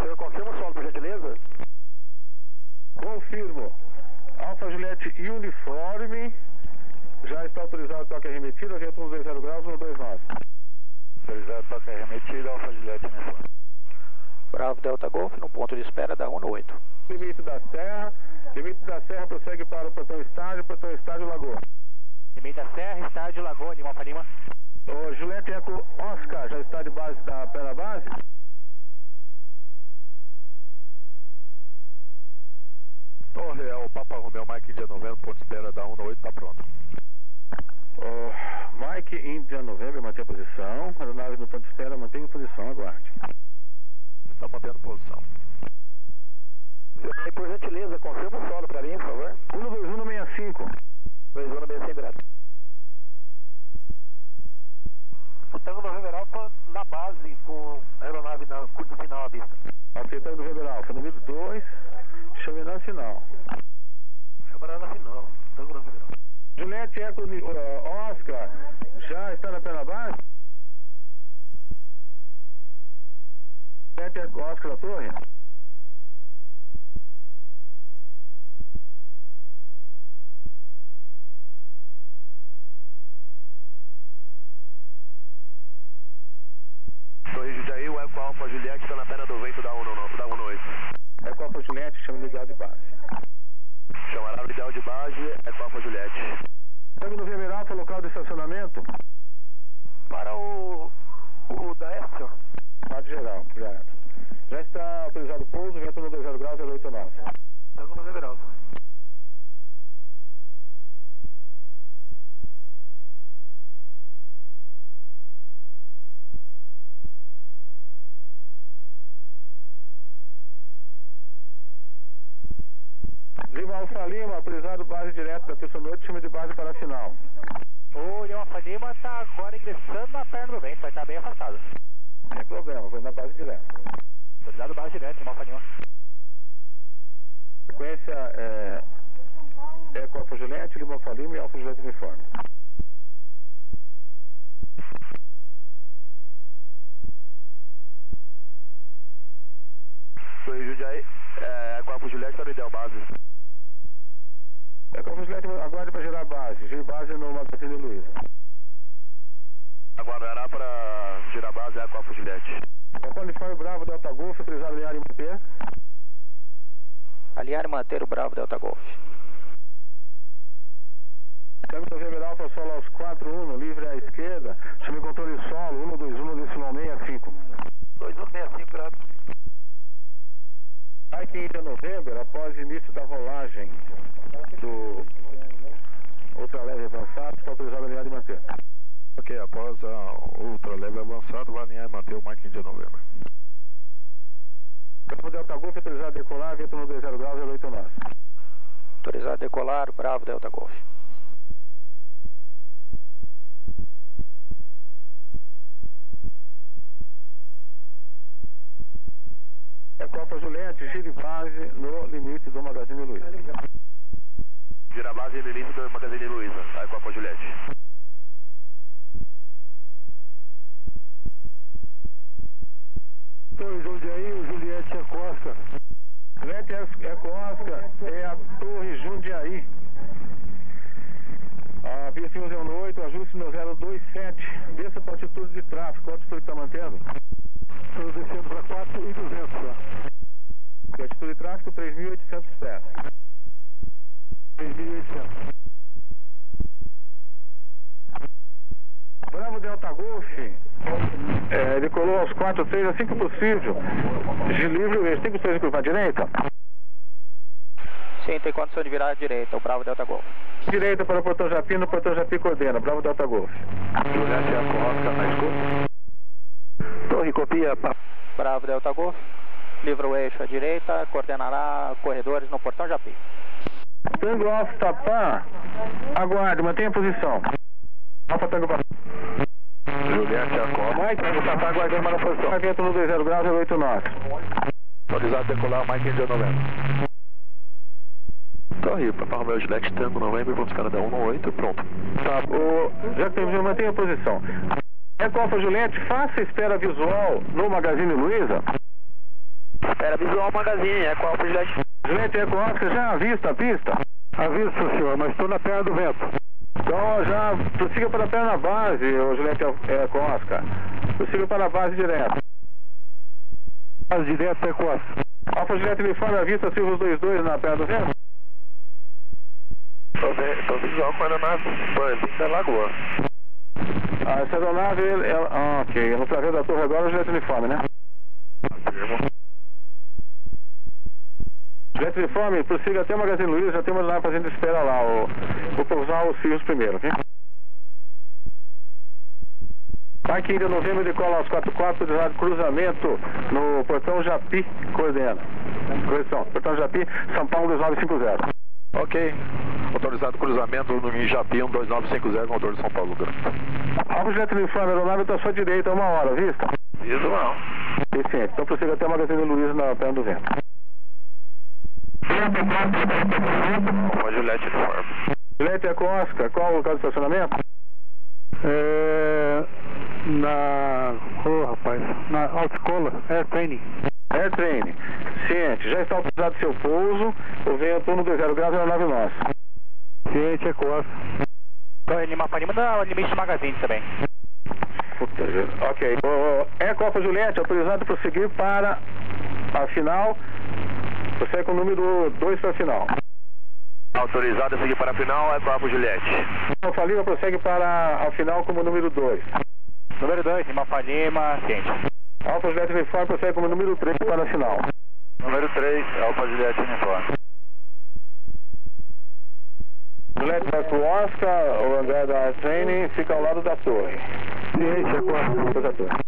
Senhor, confirma o solo, por gentileza? Confirmo. Alfa Juliette Uniforme. Já está autorizado o toque arremetido, vento 120 graus, 129. Autorizado o toque arremetido, Alfa Juliette Uniforme. Bravo Delta Golf, no ponto de espera da 118. Limite da Serra. Limite da Serra prossegue para o portão estádio, portão estádio Lagoa. Limite da Serra, estádio Lagoa, Lima Lima. O Juliette Eco Oscar já está de base, está pé na base? Torre é o Papa Romeo Mike India Novembro, ponto de espera da 118, está pronto. O Mike India Novembro mantém a posição. Aeronave no ponto de espera mantém a posição, aguarde. Está mantendo posição. E por gentileza, confirma o solo para mim, por favor. 12165. 2165, grato. O Tango Novembro Alfa na base com a aeronave na curta final à vista. Aceitando o Weber Alfa, número 2, chame na final. Chamará na final. Tango Novembro Alfa. Juliette Eco uh, Oscar já está na? Juliette Eco Oscar da torre? Torre Jundiaí, o Eco Alfa Juliette está na perna do vento da 118. Da 118. Eco Alfa Juliette, chame no ideal de base. Chamará no ideal de base, Eco Alfa Juliette. Tango no Weber Alfa, local de estacionamento? Para o, o da Estor. Rádio geral, obrigado. Já está autorizado o pouso, vento no 20 graus, 089. Tango Novembro Alfa. Alfa Lima, autorizado base direta da pista noite, chame de base para a final. O Lima Lima está agora ingressando na perna do vento, vai estar bem afastado. Sem problema, foi na base direta. Autorizado base direta, Lima Lima. Sequência é, Alfa Juliette, Lima Alfa Lima e Alfa Juliette Uniforme. Torre Jundiaí, é, Eco Alfa Juliette está no ideal base. Alfa Juliette, aguarde para gerar base. Gire base no Magazine Luiza. Aguardará para girar base Eco Alfa Juliette. Alfa Uniforme Bravo Delta Golf, autorizado alinhar e manter. Alinhar e manter o Bravo Delta Golf. Câmbio do Weber Alfa, solo aos 4, 1, livre à esquerda. Chame controle solo, 1, 2, 1, decimal 65. 2165, grato. Mike India November, após início da rolagem do ultraleve avançado, está autorizado a alinhar e manter. Ok, após a ultraleve avançado, vai alinhar e manter o Mike India Novembro. Campo Delta Golf, autorizado a decolar, vento no 20 graus, 089. Autorizado a decolar, Bravo Delta Golf. É Copa Juliette, gire base no limite do Magazine Luiza. Gira base no início do Magazine Luiza, Eco Alfa Juliette. Torre Jundiaí, Juliette é Costa. Juliette é Costa, é a Torre Jundiaí. A pista 108, ajuste no 027. Desça para altitude de tráfego. Qual altitude está mantendo? Estamos descendo para 4 e 200. E altitude de tráfego 3.800 pés. 3.800. Bravo Delta Golf, aos 4, 3, assim que possível. De livre, eixo, tem condições de curvar à direita? Sim, tem condição de virar à direita, o Bravo Delta Golf. Direita para o portão Japi, no portão Japi coordena, Bravo Delta Golf. Eco Oscar na escuta. Torre copia, Bravo Delta Golf. Livra o eixo à direita, coordenará corredores no portão Japi. Tango Alfa Tapá, aguarde, mantenha a posição. Alfa Tango Alfa. Mike, Tango Tapá, aguardando para a posição. Vento no 20 graus, 089. Autorizado a decolar o Mike India Novembro. Torre, Papa Romeo Juliette Tango Novembro, ponto escala da 118, pronto. Tá, o, já que temos, mantenha a posição. É Alfa Juliette, faça espera visual no Magazine Luiza. Espera visual magazine, é qual Juliette? Juliette Eco Oscar, já avista a pista? Aviso, senhor, mas estou na perna do vento. Então já prossiga para a perna base, o Juliette Eco Oscar. Prossiga para a base direto. Base direto, Eco Oscar. Alfa Juliette Uniforme, avista Silvos 22 na perna do vento? Tô visual com a aeronave Burling da Lagoa. Ah, essa aeronave, ela, ah, ok, no traveiro da torre agora, o Juliette Uniforme, né? Afirmo. Juliette Uniforme, prossiga até o Magazine Luiza, já tem uma aeronave fazendo espera lá, o, vou pousar os fios primeiro, ok? Mike Índia Novembro decola aos 44, de cruzamento no portão Japi, coordena. Correção, portão Japi, São Paulo 2950. Ok. Autorizado cruzamento no Japi 12950 com motor de São Paulo. Alfa Juliette Uniforme, a aeronave está à sua direita, uma hora, vista? Visual. Eficiente, então prossiga até o Magazine Luiza na perna do vento. Alfa Juliette Uniforme. Juliette Eco Oscar, qual o local de estacionamento? É, na. Ô, rapaz. Na autoescola, Air Training. Air Training. Ciente, já está autorizado seu pouso, o vento 120 graus é a nave nossa. Ciente, Eco Oscar. Então, Lima Panima dá limite magazine também. Ok. O, o Eco Alfa Juliette, autorizado a prosseguir para a final. Prossegue com o número 2 para a final. Autorizado a seguir para a final é Alfa Juliette. Alfa Lima prossegue para a final como número 2. Número 2, Lima Panima, ciente. Alfa Juliette Uniforme prossegue como número 3 para a final. Número 3, Alfa Juliette Uniforme. Juliette Eco Oscar, o André da Training fica ao lado da torre. Eco Oscar. Da torre.